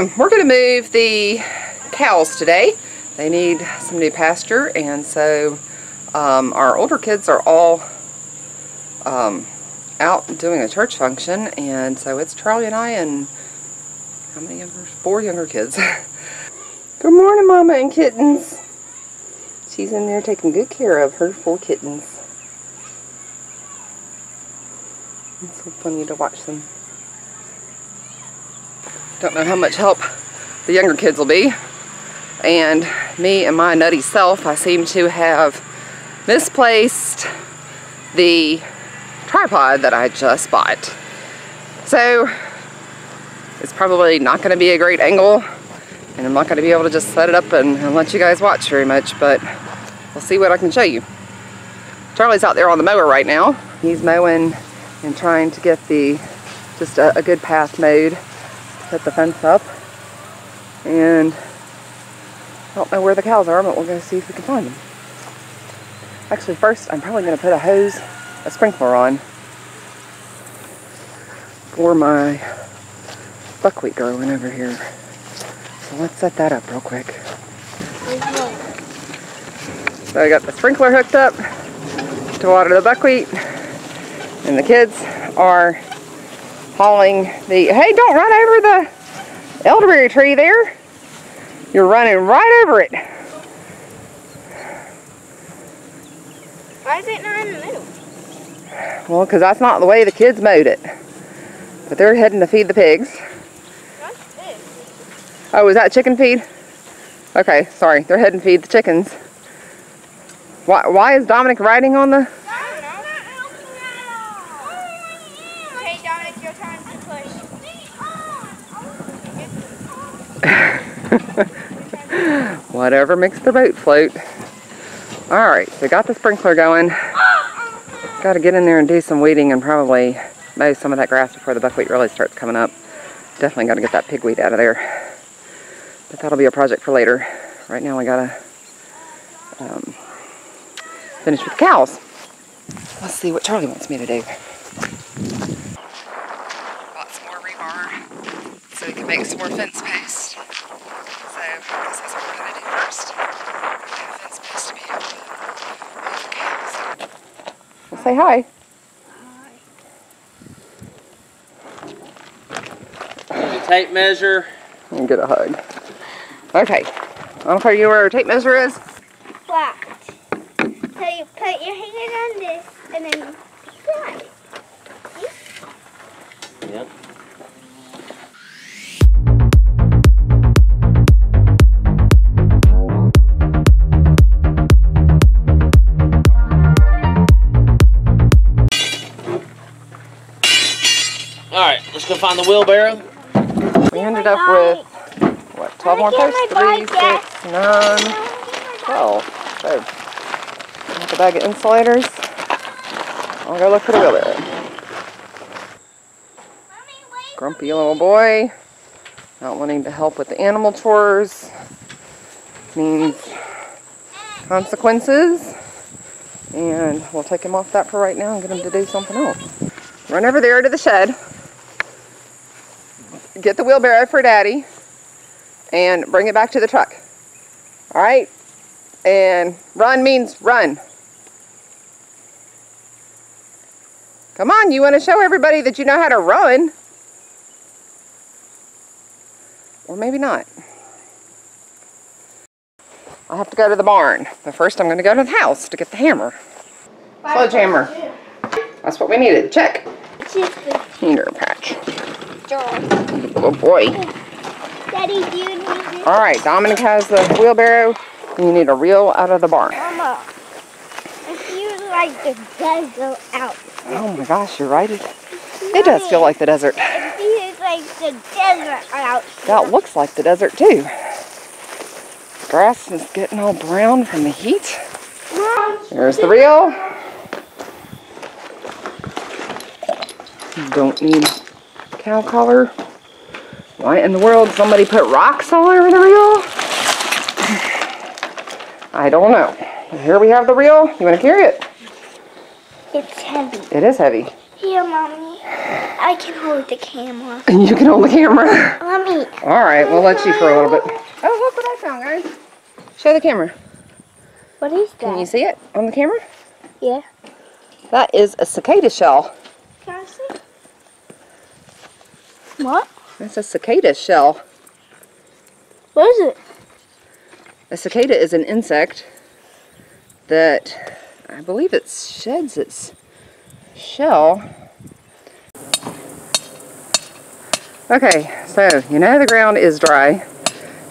We're going to move the cows today. They need some new pasture, and so um, our older kids are all um, out doing a church function, and so it's Charlie and I and how many younger? Four younger kids. Good morning, Mama and kittens. She's in there taking good care of her four kittens. It's so funny to watch them. Don't know how much help the younger kids will be. And me and my nutty self, I seem to have misplaced the tripod that I just bought. So it's probably not going to be a great angle and I'm not going to be able to just set it up and, and, let you guys watch very much but we'll see what I can show you. Charlie's out there on the mower right now. He's mowing and trying to get the just a, a good path made set the fence up and I don't know where the cows are but we'll go see if we can find them. Actually first I'm probably going to put a hose, a sprinkler on for my buckwheat growing over here. So let's set that up real quick. So I got the sprinkler hooked up to water the buckwheat and the kids are hauling the, hey don't run over the elderberry tree there. You're running right over it. Why is it not in the middle? Well, because that's not the way the kids mowed it. But they're heading to feed the pigs. Oh, is that chicken feed? Okay, sorry. They're heading to feed the chickens. Why, why is Dominic riding on the... Hey, Dominic, your time to push. Whatever makes the boat float. Alright, so got the sprinkler going. Got to get in there and do some weeding and probably mow some of that grass before the buckwheat really starts coming up. Definitely got to get that pigweed out of there. But that'll be a project for later. Right now I gotta um, finish with the cows. Let's see what Charlie wants me to do. Bought some more rebar so we can make some more fence posts. So I guess that's what we're gonna do first. We're fence posts to be able to move the cows. Say hi. Hi. Tape measure. And get a hug. Okay. I don't care where your tape measure is. Flat. So you put your hand on this and then Alright, find the wheelbarrow. We ended up with what, 12 more posts? 3, 6, 9, 12. So, the bag of insulators. I'll go look for the wheelbarrow. Grumpy little boy. Not wanting to help with the animal chores. Means consequences. And we'll take him off that for right now and get him to do something else. Run over there to the shed. Get the wheelbarrow for Daddy and bring it back to the truck. All right? And run means run. Come on, you want to show everybody that you know how to run. Or maybe not. I have to go to the barn. But first I'm going to go to the house to get the hammer. Sledgehammer. That's what we needed. Check. Heater patch. Oh boy. Daddy, do you need this? All right, Dominic has the wheelbarrow. You need a reel out of the barn. Mama, like the desert out. Oh my gosh, you're right. It, it does feel like the desert. It feels like the desert out. That looks like the desert too. Grass is getting all brown from the heat. There's the reel. Don't need cow collar. Why in the world somebody put rocks all over the reel? I don't know. Here we have the reel. You want to carry it? It's heavy. It is heavy. Here, mommy. I can hold the camera. And you can hold the camera. Me. All right, we'll let you for a little bit. Oh, look what I found, guys. Show the camera. What is that? Can you see it on the camera? Yeah. That is a cicada shell. Can I see? What? That's a cicada shell. What is it? A cicada is an insect that I believe it sheds its shell. Okay, so you know the ground is dry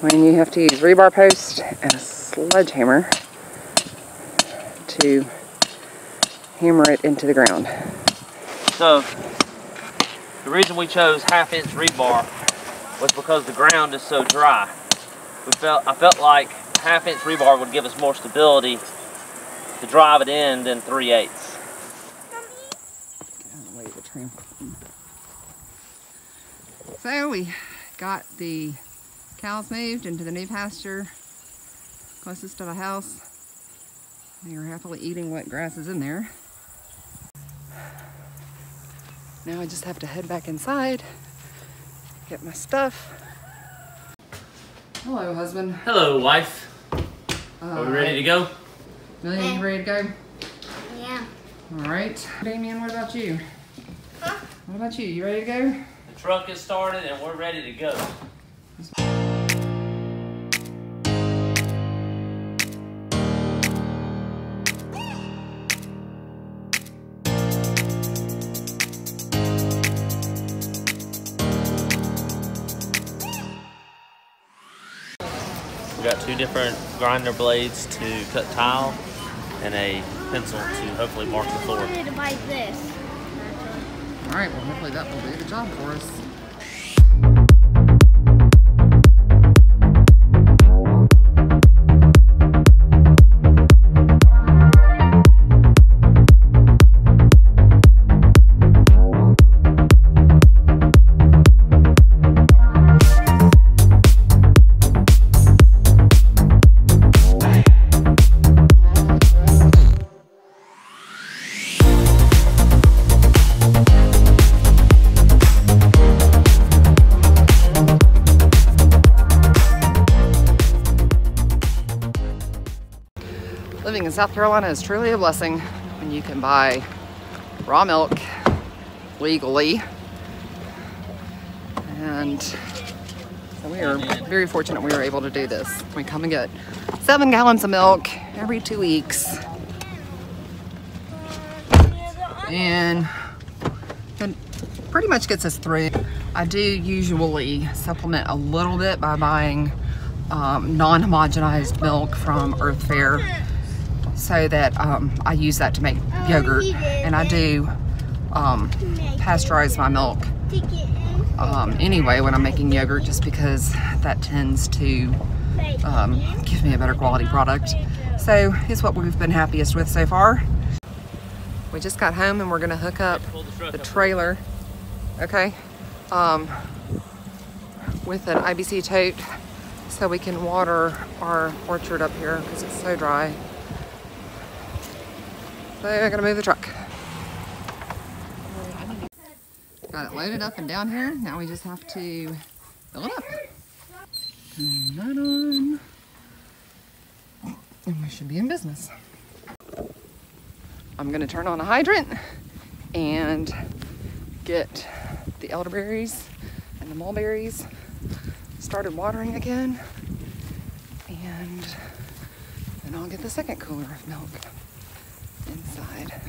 when you have to use rebar post and a sledgehammer to hammer it into the ground. So, the reason we chose half inch rebar was because the ground is so dry. We felt I felt like half inch rebar would give us more stability to drive it in than 3 eighths. So we got the cows moved into the new pasture closest to the house. They are happily eating what grass is in there. Now I just have to head back inside, get my stuff. Hello, husband. Hello, wife. Uh, Are we ready to go? Million, you ready to go? Yeah. All right. Damien, what about you? Huh? What about you? You ready to go? The truck is started and we're ready to go. Two different grinder blades to cut tile and a pencil to hopefully mark the floor. wanted to buy this. All right. Well, hopefully that will do the job for us. In South Carolina is truly a blessing when you can buy raw milk legally. And so we are very fortunate we were able to do this. We come and get seven gallons of milk every two weeks. And it pretty much gets us through. I do usually supplement a little bit by buying um, non-homogenized milk from Earth Fare so that um, I use that to make yogurt. and I do um, pasteurize my milk. Um, anyway when I'm making yogurt just because that tends to um, give me a better quality product. So it's what we've been happiest with so far. We just got home and we're gonna hook up the trailer okay? Um, with an IBC tote so we can water our orchard up here because it's so dry so I gotta move the truck. Got it loaded up and down here. Now we just have to fill it up. Turn that on. And we should be in business. I'm gonna turn on a hydrant and get the elderberries and the mulberries started watering again. And then I'll get the second cooler of milk inside.